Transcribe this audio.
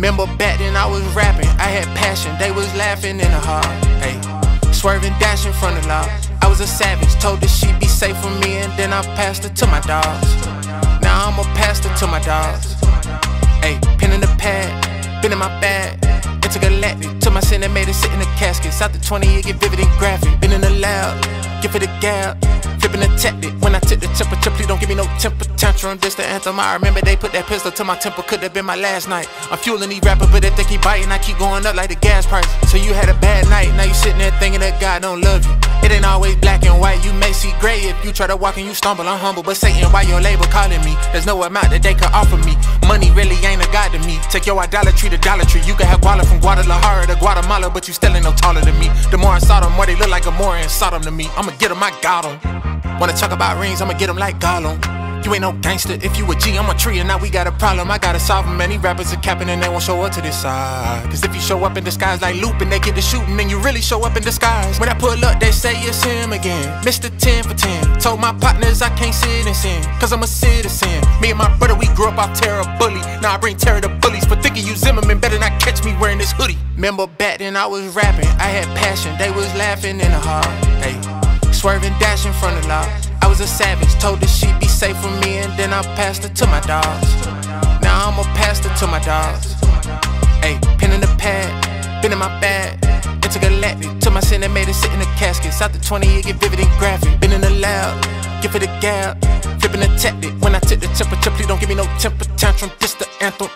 Remember back then I was rapping, I had passion, they was laughing in the heart. Hey, swerving, dashing from the law. I was a savage, told her she'd be safe from me, and then I passed her to my dogs. Now I'm a pastor to my dogs. Hey, pen in the pad, been in my bag. Intergalactic, took my sin that made it sit in the casket. South the 20, it get vivid and graphic. Been in the lab, give it a gap. Flipping the tactic when I took the temperature. Temper tantrum. This the anthem. I remember they put that pistol to my temple. Could have been my last night. I'm fueling these rappers, but they think he biting. I keep going up like the gas price. So you had a bad night. Now you sitting there thinking that God don't love you. It ain't always black and white. You may see gray if you try to walk and you stumble. I'm humble, but Satan, why your label calling me? There's no amount that they can offer me. Money really ain't a god to me. Take your idolatry to Dollar Tree. You can have Guala from Guadalajara to Guatemala, but you still ain't no taller than me. The more I saw them, more they look like Gomorrah and Sodom to me. I'ma get them, I got them. Wanna talk about rings, I'ma get them like Gollum. You ain't no gangster if you a G, I'm a tree and now we got a problem. I gotta solve them. Many rappers are capping and they won't show up to this side. Cause if you show up in disguise like Loop and they get to shooting, then you really show up in disguise. When I pull up, they say it's him again. Mr. 10 for 10. Told my partners I can't sit and sin, cause I'm a citizen. Me and my brother, we grew up off terror bully. Now I bring terror to bullies. For thinking you Zimmerman, better not catch me wearing this hoodie. Remember back then I was rapping, I had passion, they was laughing in the heart. Hey. Swerving, dashing from the law. I was a savage, told her she'd be safe from me, and then I passed her to my dogs. Now I'm a pastor to my dogs. Hey, pen in the pad, been in my bag. Intergalactic, to my sin made it sit in the casket. South the 20, it get vivid and graphic. Been in the lab, give it a gap. Flipping the tactic when I took the temperature. Please don't give me no temper tantrum. This the anthem.